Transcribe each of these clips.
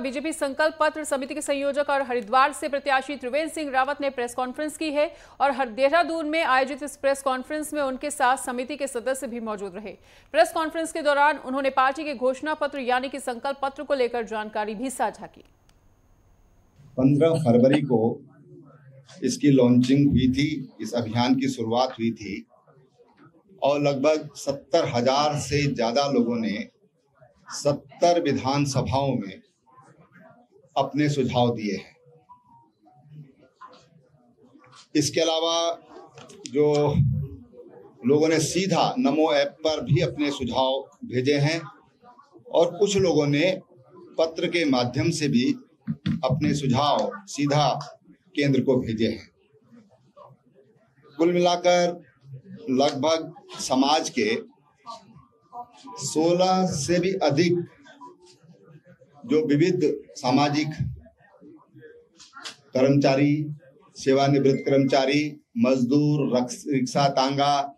BJP संकल्प पत्र समिति के संयोजक और हरिद्वार से प्रत्याशी त्रिवेंद्र सिंह रावत ने प्रेस कॉन्फ्रेंस की है और हर देहरादून में आयोजित इस प्रेस कॉन्फ्रेंस में उनके साथ समिति के सदस्य भी मौजूद रहे। प्रेस कॉन्फ्रेंस के दौरान उन्होंने पार्टी के घोषणा पत्र यानी कि संकल्प पत्र को लेकर जानकारी भी साझा की। पंद्रह फरवरी को इसकी लॉन्चिंग हुई थी, इस अभियान की शुरुआत हुई थी और लगभग सत्तर से ज़्यादा लोगों ने सत्तर विधानसभाओं में अपने सुझाव दिए हैं। इसके अलावा जो लोगों ने सीधा नमो ऐप पर भी अपने सुझाव भेजे हैं और कुछ लोगों ने पत्र के माध्यम से भी अपने सुझाव सीधा केंद्र को भेजे हैं। कुल मिलाकर लगभग समाज के 16 से भी अधिक जो विविध सामाजिक कर्मचारी, सेवानिवृत्त कर्मचारी, मजदूर रिक्शा तांगा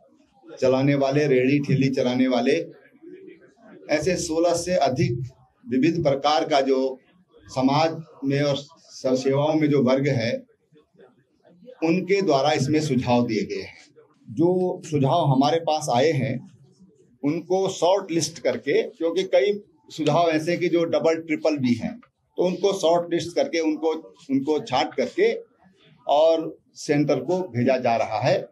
चलाने वाले रेड़ी ठेली चलाने वाले, ऐसे 16 से अधिक विविध प्रकार का जो समाज में और सेवाओं में जो वर्ग है, उनके द्वारा इसमें सुझाव दिए गए हैं। जो सुझाव हमारे पास आए हैं, उनको शॉर्ट लिस्ट करके, क्योंकि कई सुझाव ऐसे कि जो डबल ट्रिपल भी हैं तो उनको शॉर्ट लिस्ट करके, उनको उनको छाट करके और सेंटर को भेजा जा रहा है।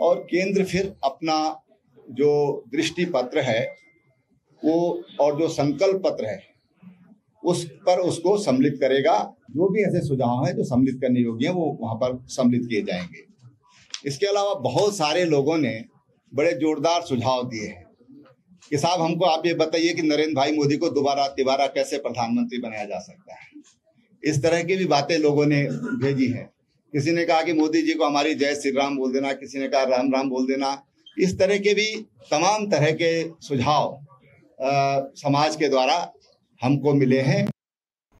और केंद्र फिर अपना जो दृष्टि पत्र है, वो और जो संकल्प पत्र है, उस पर उसको सम्मिलित करेगा। जो भी ऐसे सुझाव हैं, जो सम्मिलित करने योग्य हैं, वो वहाँ पर सम्मिलित किए जाएँगे। इसके अलावा बहुत सारे लोगों ने बड़े जोरदार सुझाव दिए हैं। कि साहब हमको आप ये बताइए कि नरेंद्र भाई मोदी को दोबारा तिबारा कैसे प्रधानमंत्री बनाया जा सकता है? इस तरह की भी बातें लोगों ने भेजी है। किसी ने कहा कि मोदी जी को हमारी जय श्री राम बोल देना किसी ने कहा राम राम बोल देना। इस तरह के भी तमाम तरह के सुझाव आ, समाज के द्वारा हमको मिले हैं।